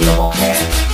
no more hands.